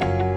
Bye.